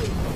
Wait,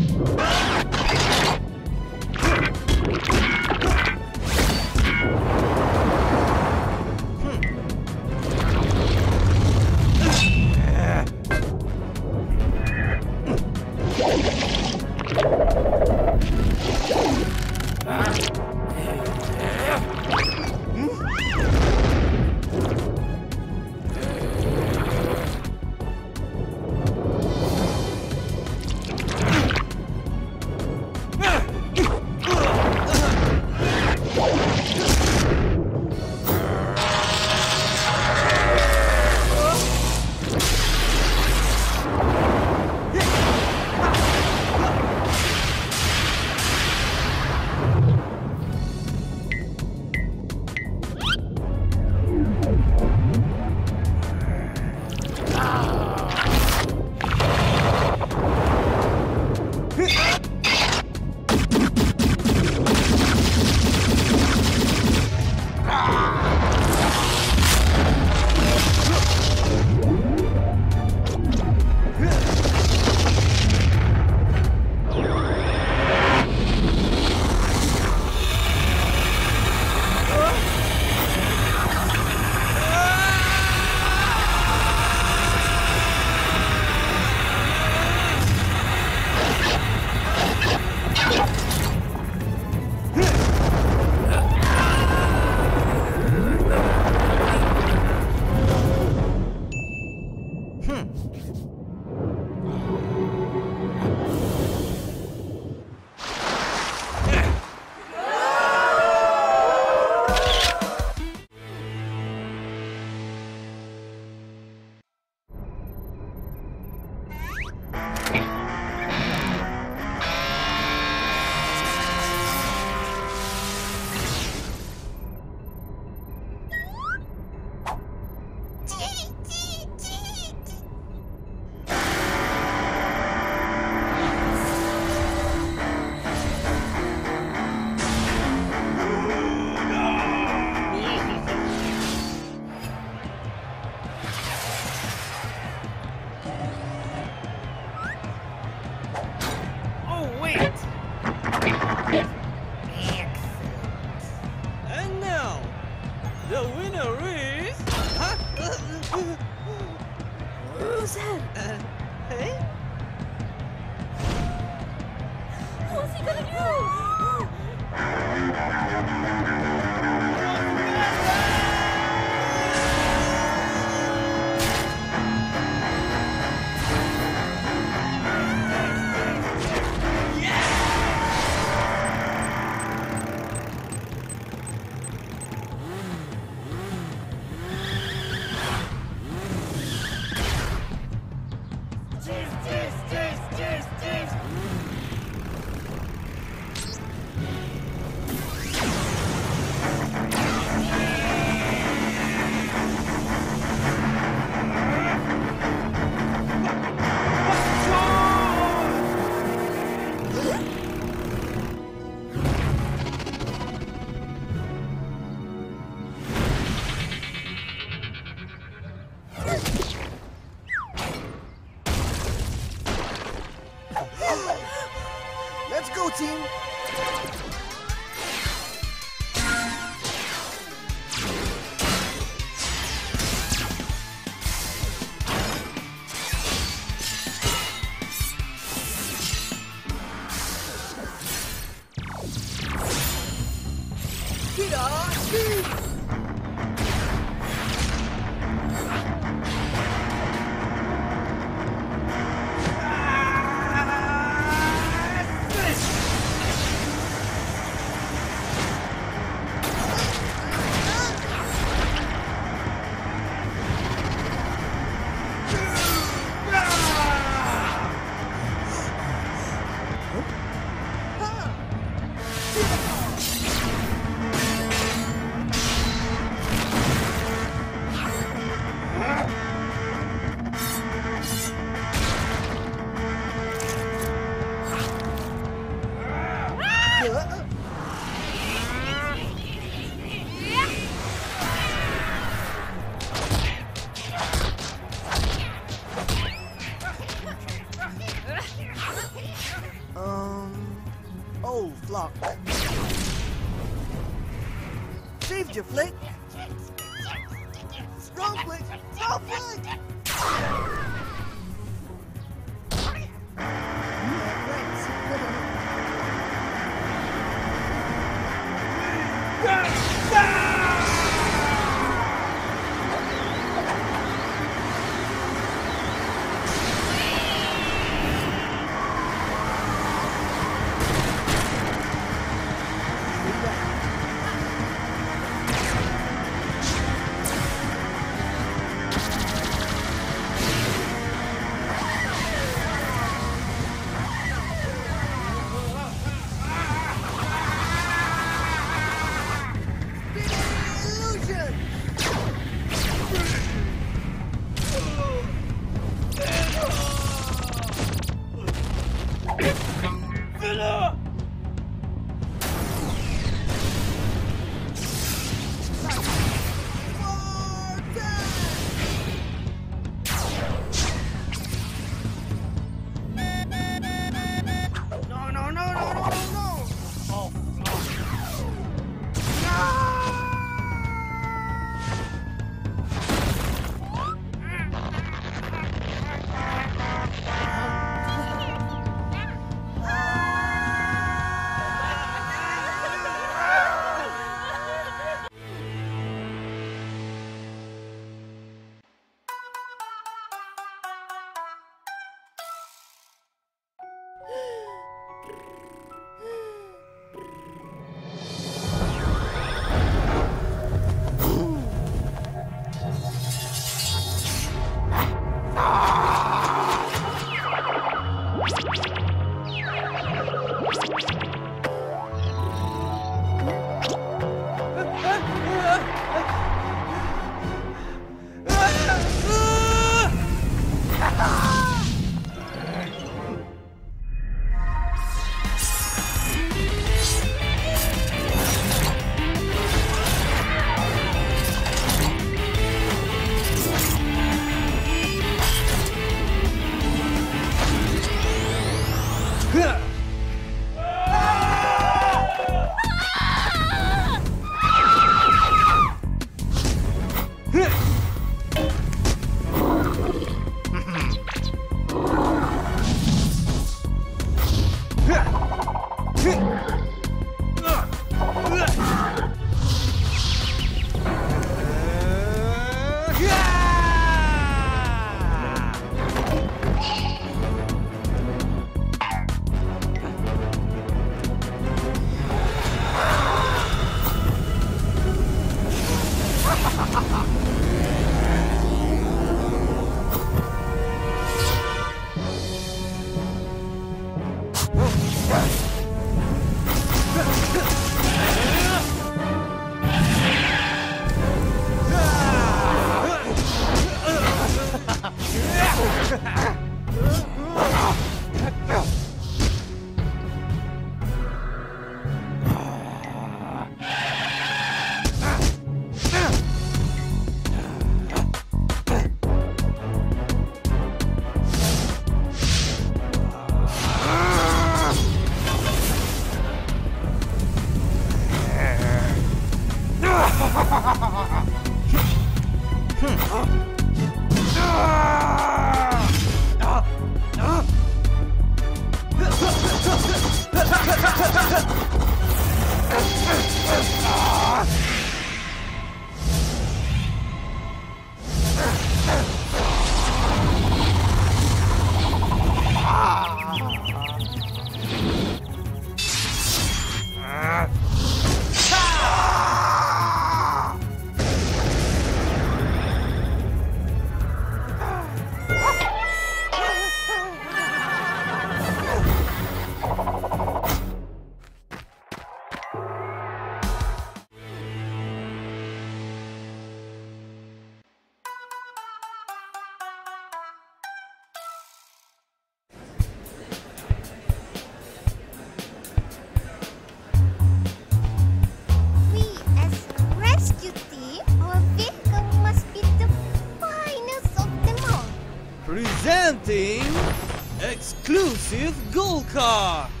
gold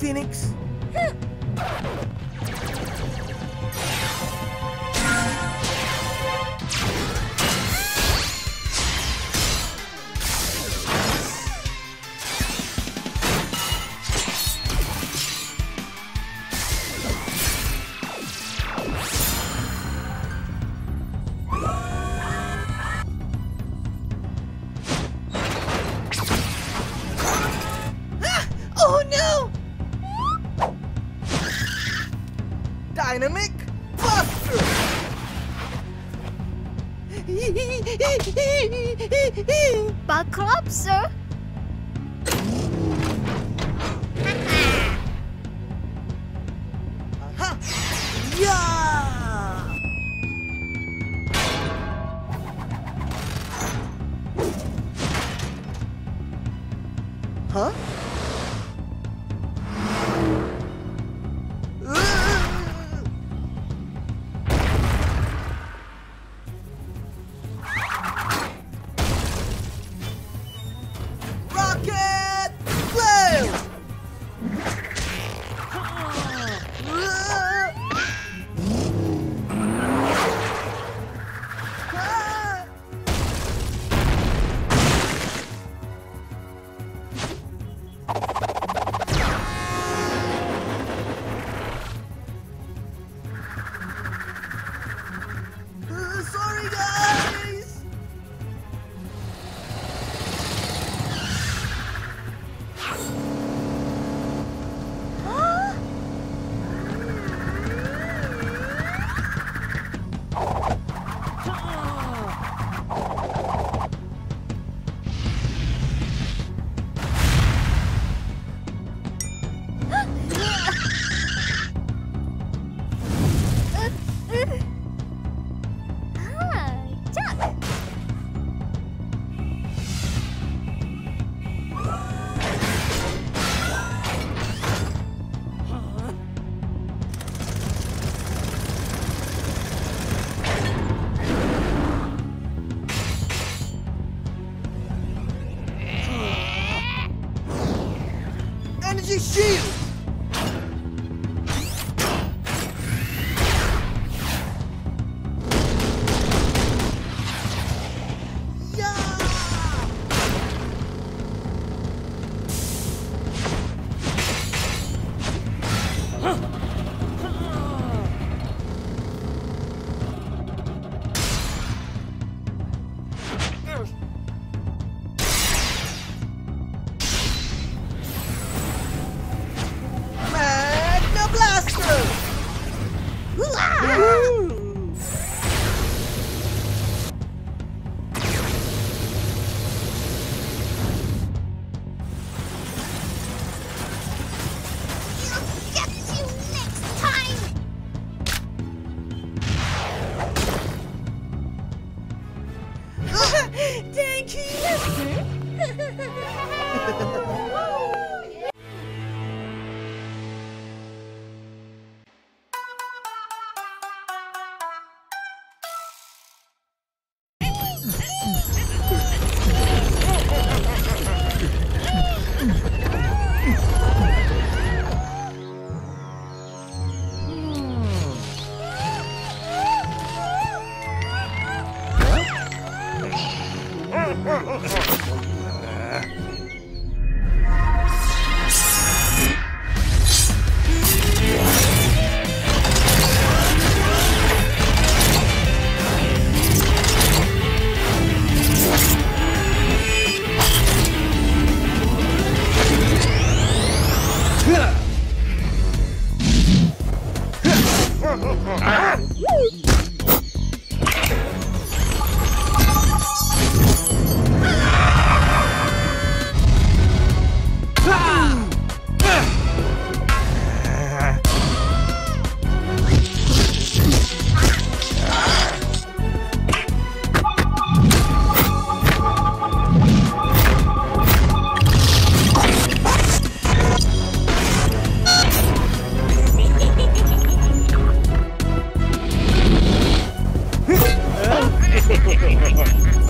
Phoenix? Buckle up, sir. Hmm,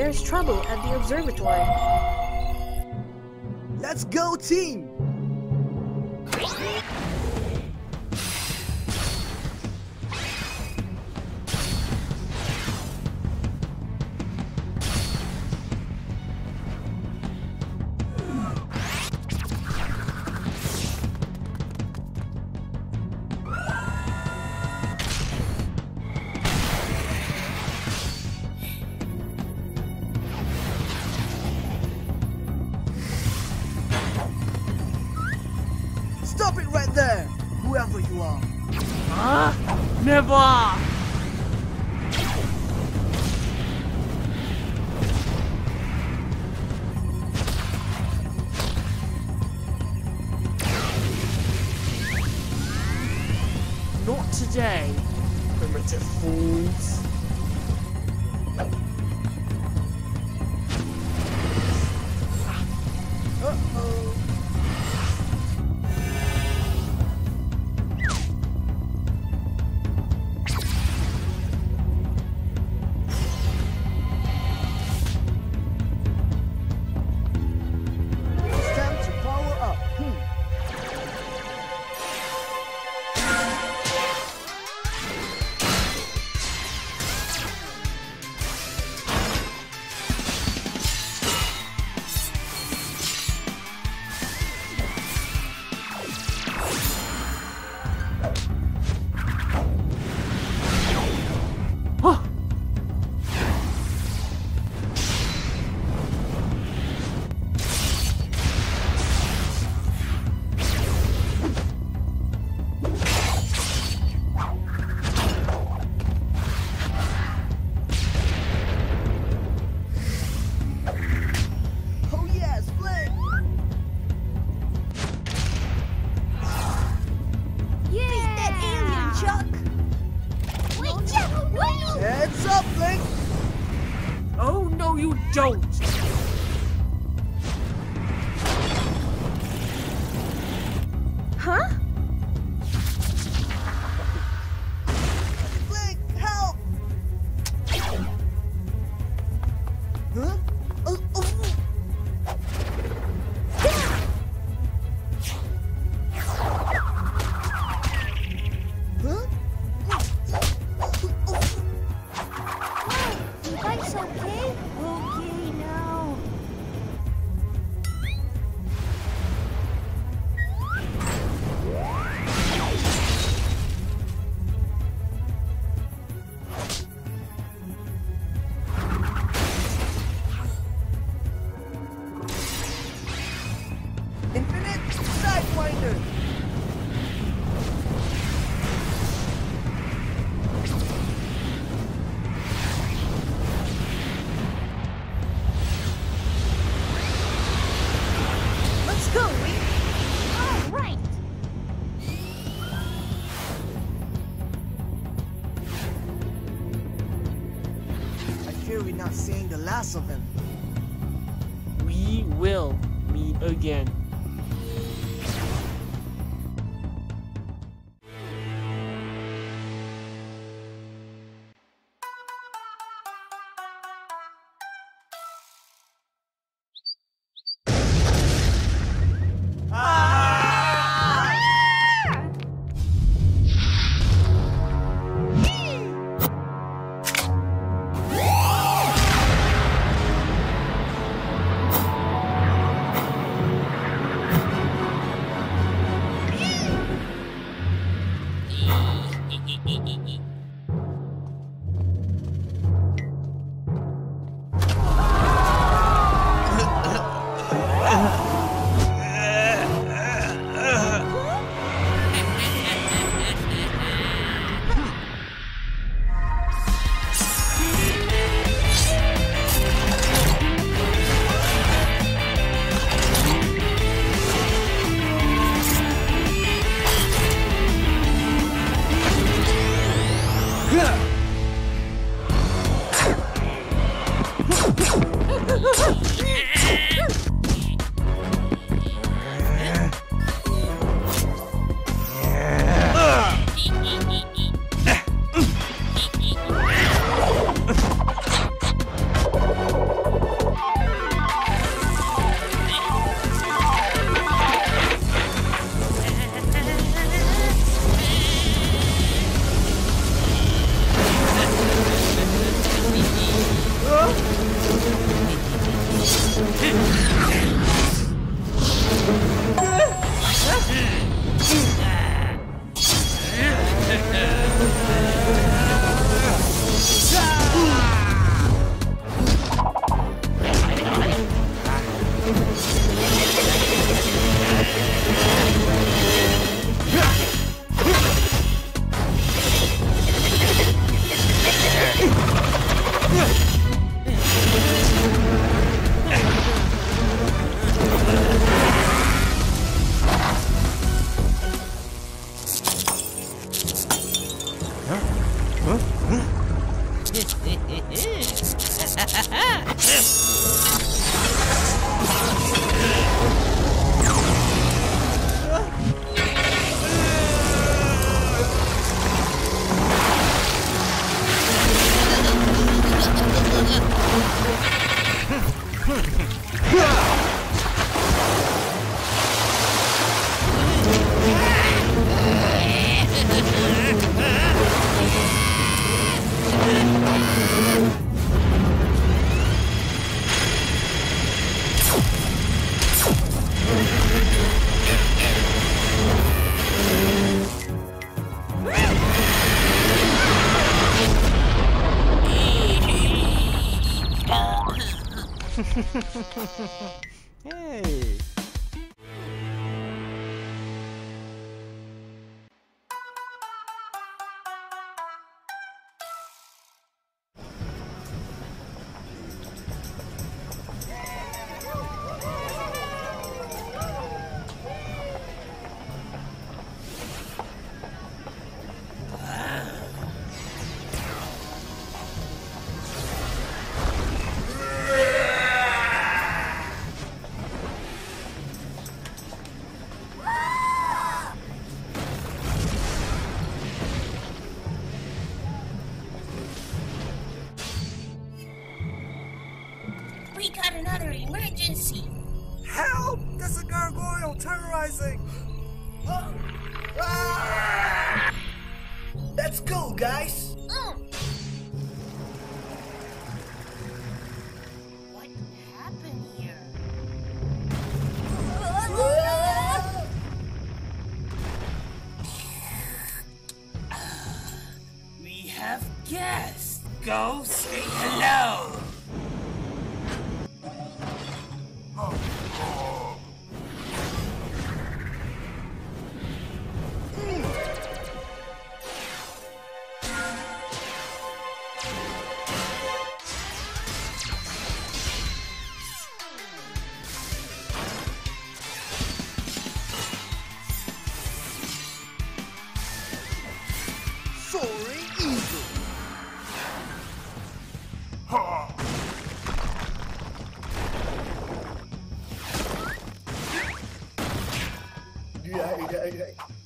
There's trouble at the observatory. Let's go, team! Again. It's